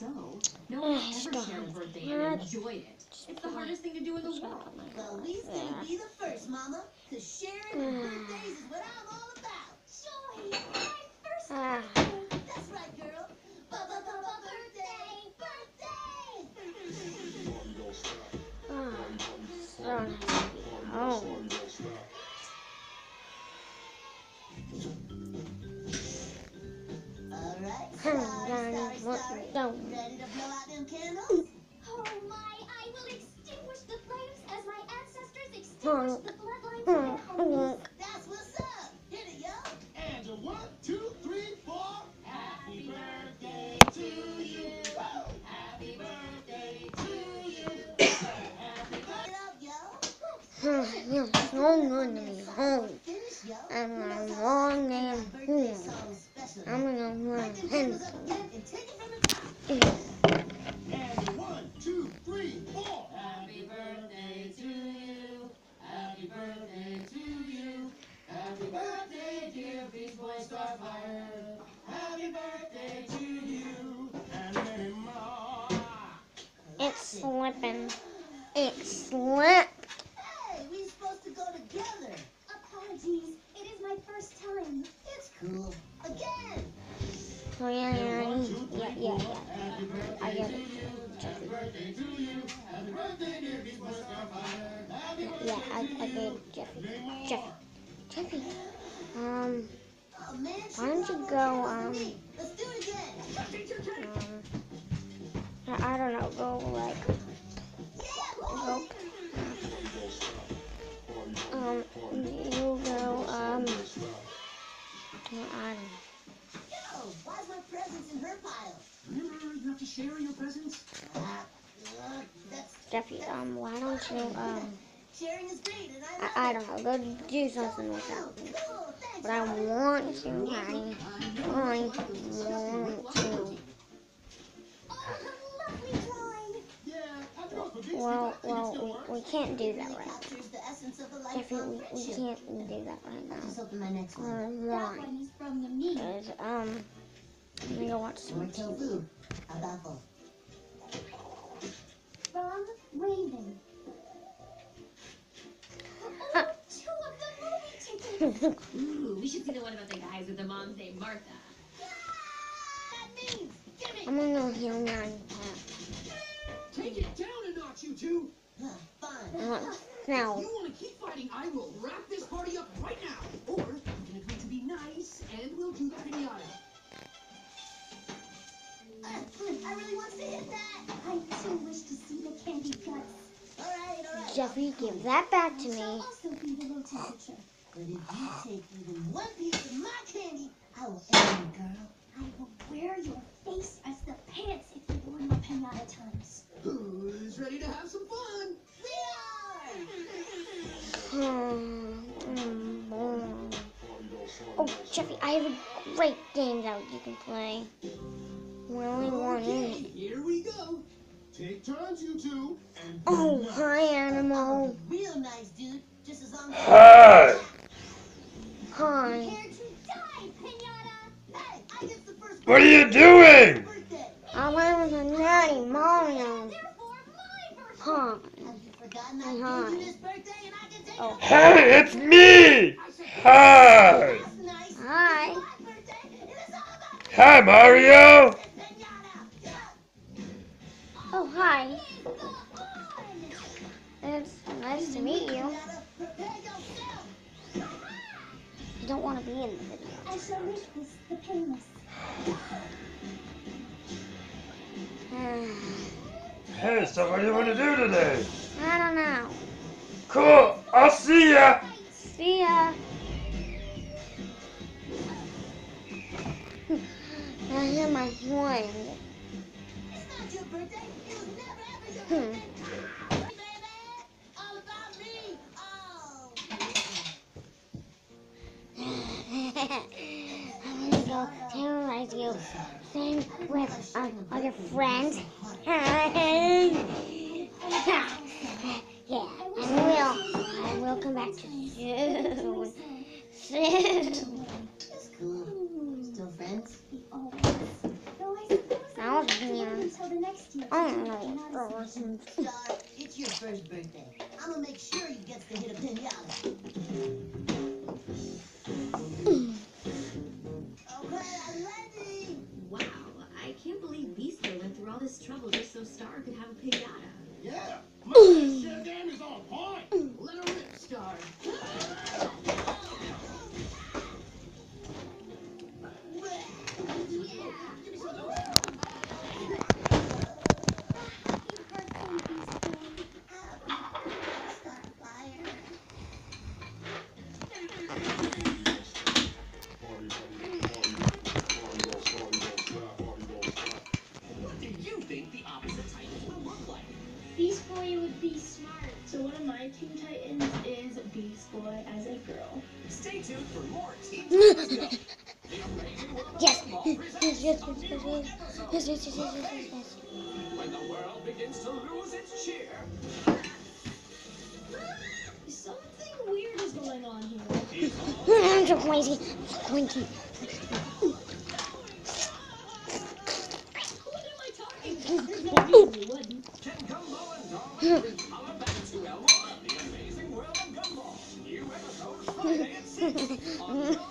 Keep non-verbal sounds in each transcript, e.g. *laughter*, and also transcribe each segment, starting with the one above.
So, no one Ugh, ever stop. shared a birthday and What? enjoyed it. It's the hardest thing to do in the world. Well, we's gonna be the first, Mama. Cause sharing Mm. birthdays is what I'm all about. Joy, my first Ah. birthday. That's right, girl. Ba-ba-ba-ba-birthday, birthday. *laughs* Oh, sorry, Yeah, I, I did, Jeffy. Jeffy. Jeffy. Um, Why don't you go, um, um, I don't know, go like, um, why don't you, um, I I, don't know, go do something with Oh, that. But I want to, Daddy. I want to. Well, well, we, we can't do that right now. lifelong we, we can't do that right now. Uh, why? Because, um, I'm gonna watch some TV. Tofu. How about both? From Raven. Oh, two of the movie tickets. Ooh, we should see the one about the guys with the moms named Martha. That means, give me. I'm gonna go heal Nanny. Take it down a notch, you two. Fine. Uh, If now, you want to keep fighting, I will wrap Jeffy, give that back to me. also be the low temperature. But if you take even one piece of my candy, I will end you, girl. I will wear your face as the pants if you warn my pinata times. Who's ready to have some fun? We are. Hmm. Oh, Jeffy, I have a great game that you can play. We only one in Okay, it. here we go. Take turns, you two. And Oh, hi, animal. Real nice, dude. Just as long as. Hi. Hi. Prepare to die, pinata! Hey, I get. What are you doing? Birthday. I went with a natty Mario. Therefore, my birthday! Hi. Have you forgotten I Hi. gave you this birthday and I can take Oh. Hey, it's me. Hi. Hi. My birthday, and it's all about me. Hi, Mario. Pinata. Hi. It's nice to meet you. Pinata, prepare yourself. You don't want to be in the video. I shall make this the painless. *sighs* Hey, so what do you want to do today? I don't know. Cool. I'll see ya. See ya. *sighs* I hear my friend. *laughs* I'm gonna go terrorize you. Same with our other friends. *laughs* yeah, I will. I will come back to soon. *laughs* Soon. This trouble just so Star could have a pinata. Yeah. My mm. share game is on point. Let her rip, Star. Yes, Gumball yes, presents yes, yes, a yes, new yes, episode. yes, yes, yes, yes, yes, yes. When the world begins to lose its cheer, Something weird is going on here. it's all I'm so crazy. Squinty. What am I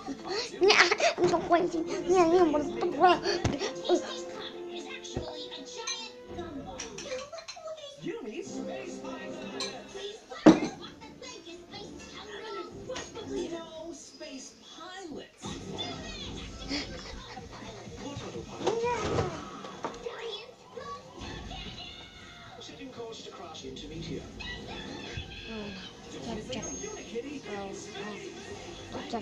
*laughs* *laughs* *laughs* Yeah, I'm so crazy. Yeah, yeah, but it's Tasty's Comet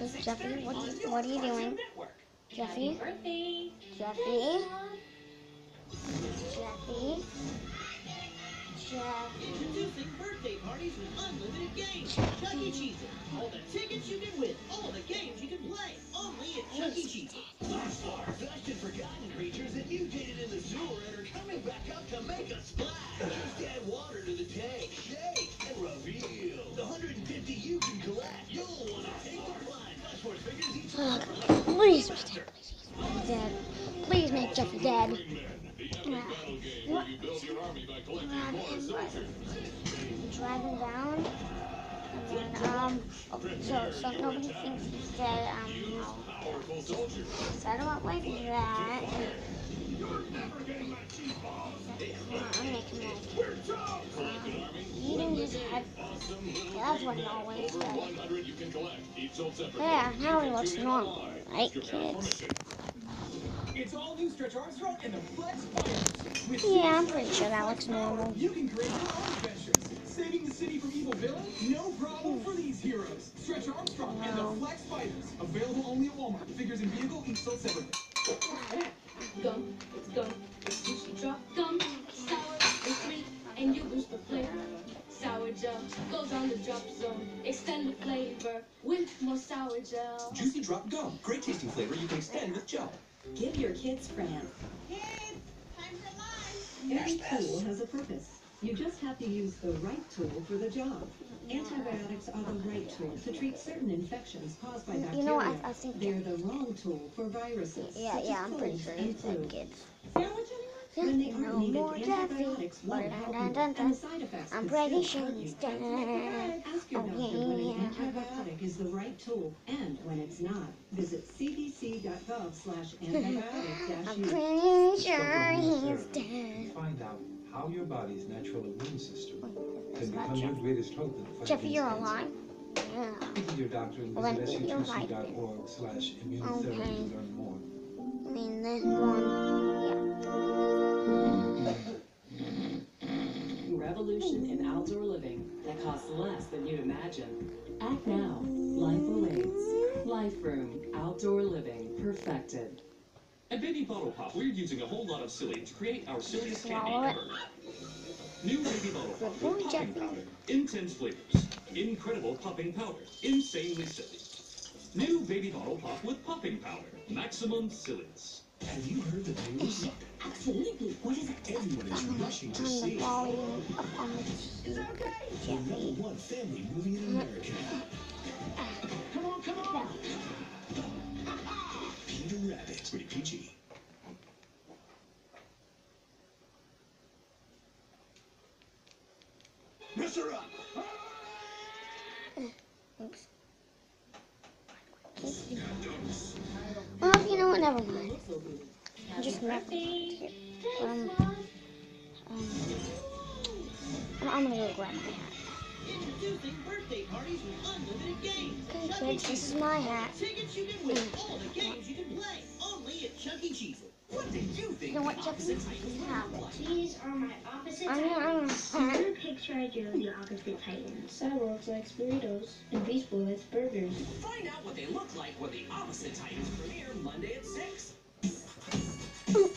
Jeffy, Jeffy, what, are you- what are you doing? Network. Jeffy, Jeffy, Jeffy, Jeffy. Introducing birthday parties with unlimited games. Chuck E. Cheese. All the tickets you can win. Ugh, please. Dad, please, he's dead. Please make Jeffy dead. Yeah. Drag him down. And then, um, so, so nobody thinks he's dead, um, set him up like that. I'm making like, um, eating his head. Yeah, that's what he always does. Yeah, now he looks normal, right, kids? It's all new Stretch Armstrong and the Flex Fighters. Yeah, I'm pretty sure that looks normal. You can create your own adventures. Saving the city from evil villains? No problem for these heroes. Stretch Armstrong and the Flex Fighters. Available only at Walmart. Figures and vehicle each sold separately. Gum, Drop Gum. Great tasting flavor you can extend with gel. Give your kids France. Every tool has a purpose. You just have to use the right tool for the job. Antibiotics are the right tool to treat certain infections caused by bacteria. You know what, I, I think, They're the wrong tool for viruses. yeah, yeah, I'm pretty sure and he's dead, flu. Kids. When they aren't No needed, antibiotics won't help you, and the side effects I'm can pretty still sure hurt he's you. dead. Ask your Oh, doctor yeah, when an antibiotic is the right tool, and when it's not, visit cdc.gov slash antibiotic I'm dash pretty sure he's dead. Find out how your body's natural immune system That's can not become your Jeffy. greatest hope in the fight Jeffy, you're against alive? cancer. Yeah. Visit your doctor and Well, then visit you're right. su.org slash immunotherapy Okay. to learn more. I mean, this one, Revolution in outdoor living that costs less than you'd imagine. Act now. Life awaits. Life Room. Outdoor living. Perfected. At Baby Bottle Pop, we're using a whole lot of silly to create our silliest candy ever. New Baby Bottle Pop with popping powder. Intense flavors. Incredible popping powder. Insanely silly. New Baby Bottle Pop with popping powder. Maximum silliness. Have you heard the news? Absolutely. What is that? Everyone is rushing to see. The volume. Okay. The number one family movie in America. Come on, come on. Peter Rabbit. Pretty peachy. Mr. Up! Oops. Well, you know what? Never mind. I'm just gonna. Um, um, I'm, I'm gonna go grab my hat. Introducing birthday parties with unlimited games. Okay, E. kids, this is my hat. Tickets you can win. All the games you can play. Only at Chuck E. Cheese. What do you think You know what, the Chuck? opposite This titans is would how look like? These are my opposite I'm gonna, I'm titans. gonna. In the picture I drew the opposite titans. Cyborgs likes burritos, and Beast Boy likes burgers. Find out what they look like when the opposite titans premiere Monday at 6. Hum.